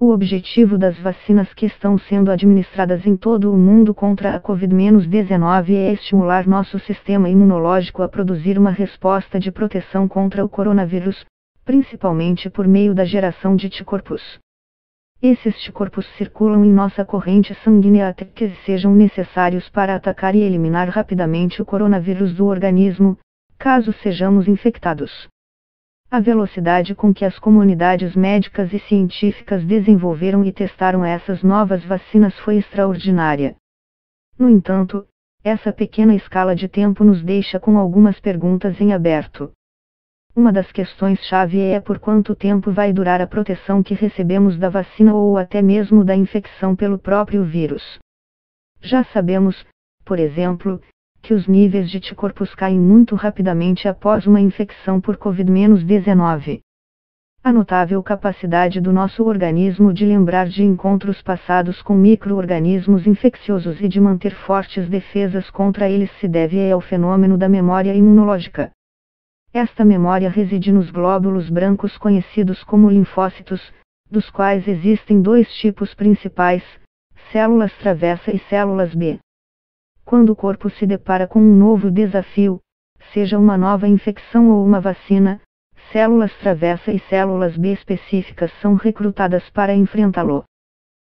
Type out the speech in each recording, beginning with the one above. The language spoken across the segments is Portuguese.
O objetivo das vacinas que estão sendo administradas em todo o mundo contra a Covid-19 é estimular nosso sistema imunológico a produzir uma resposta de proteção contra o coronavírus, principalmente por meio da geração de anticorpos. Esses anticorpos circulam em nossa corrente sanguínea até que sejam necessários para atacar e eliminar rapidamente o coronavírus do organismo, caso sejamos infectados. A velocidade com que as comunidades médicas e científicas desenvolveram e testaram essas novas vacinas foi extraordinária. No entanto, essa pequena escala de tempo nos deixa com algumas perguntas em aberto. Uma das questões-chave é por quanto tempo vai durar a proteção que recebemos da vacina ou até mesmo da infecção pelo próprio vírus. Já sabemos, por exemplo, que os níveis de anticorpos caem muito rapidamente após uma infecção por Covid-19. A notável capacidade do nosso organismo de lembrar de encontros passados com microorganismos infecciosos e de manter fortes defesas contra eles se deve ao fenômeno da memória imunológica. Esta memória reside nos glóbulos brancos conhecidos como linfócitos, dos quais existem dois tipos principais: células travessa e células B. Quando o corpo se depara com um novo desafio, seja uma nova infecção ou uma vacina, células travessa e células B específicas são recrutadas para enfrentá-lo.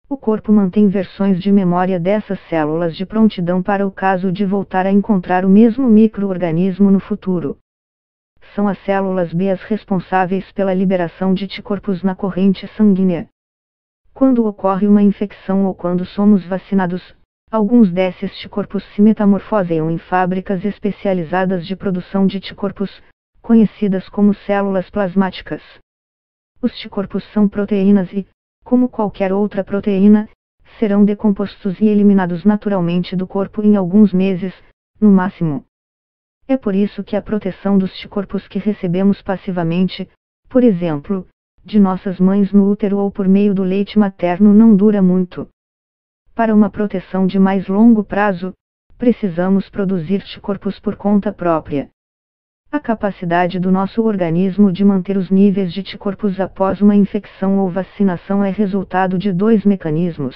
O corpo mantém versões de memória dessas células de prontidão para o caso de voltar a encontrar o mesmo microorganismo no futuro. São as células B as responsáveis pela liberação de anticorpos na corrente sanguínea. Quando ocorre uma infecção ou quando somos vacinados, Alguns desses anticorpos se metamorfoseiam em fábricas especializadas de produção de anticorpos, conhecidas como células plasmáticas. Os anticorpos são proteínas e, como qualquer outra proteína, serão decompostos e eliminados naturalmente do corpo em alguns meses, no máximo. É por isso que a proteção dos anticorpos que recebemos passivamente, por exemplo, de nossas mães no útero ou por meio do leite materno não dura muito. Para uma proteção de mais longo prazo, precisamos produzir anticorpos por conta própria. A capacidade do nosso organismo de manter os níveis de anticorpos após uma infecção ou vacinação é resultado de dois mecanismos.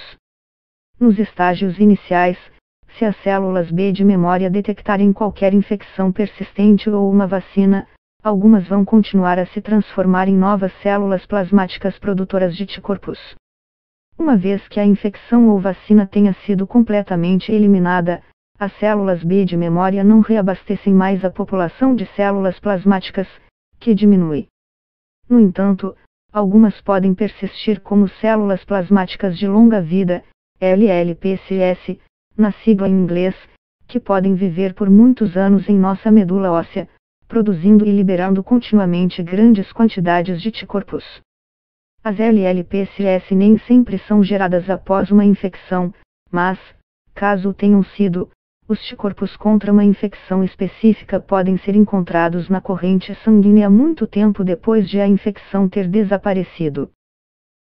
Nos estágios iniciais, se as células B de memória detectarem qualquer infecção persistente ou uma vacina, algumas vão continuar a se transformar em novas células plasmáticas produtoras de anticorpos. Uma vez que a infecção ou vacina tenha sido completamente eliminada, as células B de memória não reabastecem mais a população de células plasmáticas, que diminui. No entanto, algumas podem persistir como células plasmáticas de longa vida, LLPCS, na sigla em inglês, que podem viver por muitos anos em nossa medula óssea, produzindo e liberando continuamente grandes quantidades de anticorpos. As LLPCS nem sempre são geradas após uma infecção, mas, caso tenham sido, os anticorpos contra uma infecção específica podem ser encontrados na corrente sanguínea muito tempo depois de a infecção ter desaparecido.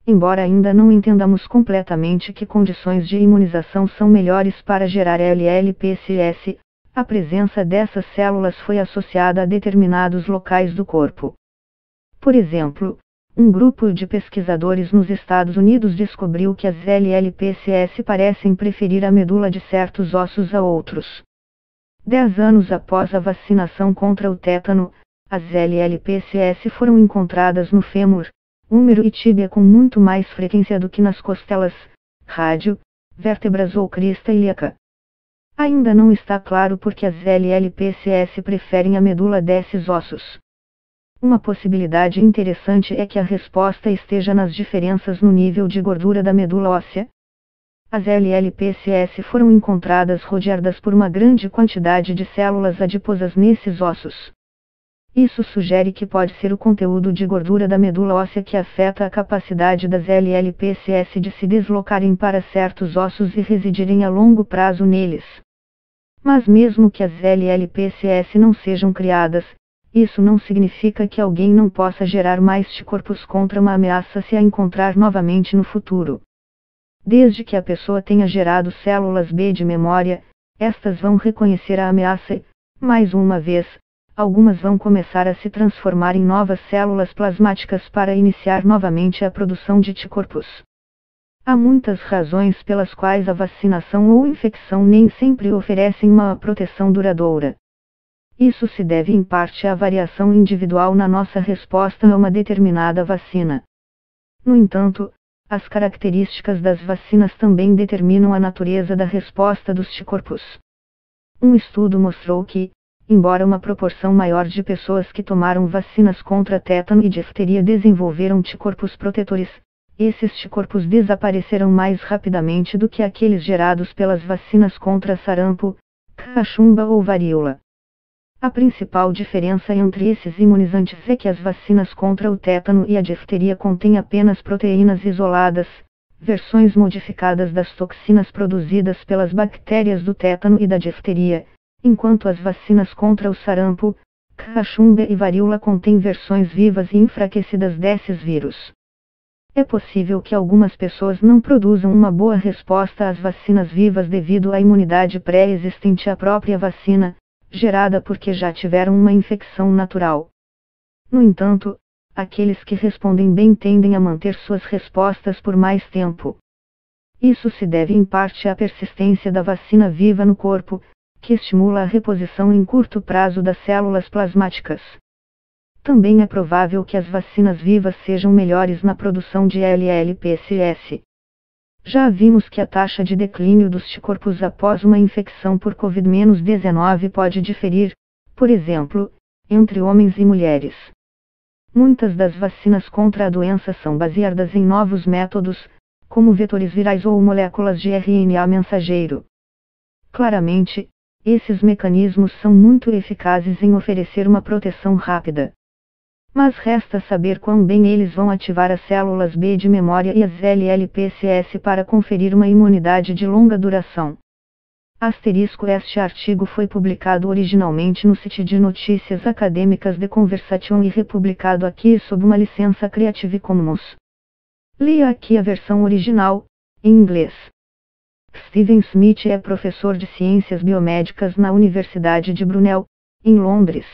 Embora ainda não entendamos completamente que condições de imunização são melhores para gerar LLPCS, a presença dessas células foi associada a determinados locais do corpo. Por exemplo, um grupo de pesquisadores nos Estados Unidos descobriu que as LLPCS parecem preferir a medula de certos ossos a outros. Dez anos após a vacinação contra o tétano, as LLPCS foram encontradas no fêmur, húmero e tíbia com muito mais frequência do que nas costelas, rádio, vértebras ou crista ilíaca. Ainda não está claro por que as LLPCS preferem a medula desses ossos. Uma possibilidade interessante é que a resposta esteja nas diferenças no nível de gordura da medula óssea. As LLPCS foram encontradas rodeadas por uma grande quantidade de células adiposas nesses ossos. Isso sugere que pode ser o conteúdo de gordura da medula óssea que afeta a capacidade das LLPCS de se deslocarem para certos ossos e residirem a longo prazo neles. Mas mesmo que as LLPCS não sejam criadas, isso não significa que alguém não possa gerar mais anticorpos contra uma ameaça se a encontrar novamente no futuro. Desde que a pessoa tenha gerado células B de memória, estas vão reconhecer a ameaça e, mais uma vez, algumas vão começar a se transformar em novas células plasmáticas para iniciar novamente a produção de anticorpos. Há muitas razões pelas quais a vacinação ou infecção nem sempre oferecem uma proteção duradoura. Isso se deve em parte à variação individual na nossa resposta a uma determinada vacina. No entanto, as características das vacinas também determinam a natureza da resposta dos anticorpos. Um estudo mostrou que, embora uma proporção maior de pessoas que tomaram vacinas contra tétano e difteria desenvolveram anticorpos protetores, esses anticorpos desapareceram mais rapidamente do que aqueles gerados pelas vacinas contra sarampo, cachumba ou varíola. A principal diferença entre esses imunizantes é que as vacinas contra o tétano e a difteria contêm apenas proteínas isoladas, versões modificadas das toxinas produzidas pelas bactérias do tétano e da difteria, enquanto as vacinas contra o sarampo, cachumba e varíola contêm versões vivas e enfraquecidas desses vírus. É possível que algumas pessoas não produzam uma boa resposta às vacinas vivas devido à imunidade pré-existente à própria vacina, gerada porque já tiveram uma infecção natural. No entanto, aqueles que respondem bem tendem a manter suas respostas por mais tempo. Isso se deve em parte à persistência da vacina viva no corpo, que estimula a reposição em curto prazo das células plasmáticas. Também é provável que as vacinas vivas sejam melhores na produção de LLPCS. Já vimos que a taxa de declínio dos anticorpos após uma infecção por Covid-19 pode diferir, por exemplo, entre homens e mulheres. Muitas das vacinas contra a doença são baseadas em novos métodos, como vetores virais ou moléculas de RNA mensageiro. Claramente, esses mecanismos são muito eficazes em oferecer uma proteção rápida. Mas resta saber quão bem eles vão ativar as células B de memória e as LLPCS para conferir uma imunidade de longa duração. Asterisco Este artigo foi publicado originalmente no site de notícias acadêmicas de Conversation e republicado aqui sob uma licença Creative Commons. Leia aqui a versão original, em inglês. Steven Smith é professor de ciências biomédicas na Universidade de Brunel, em Londres.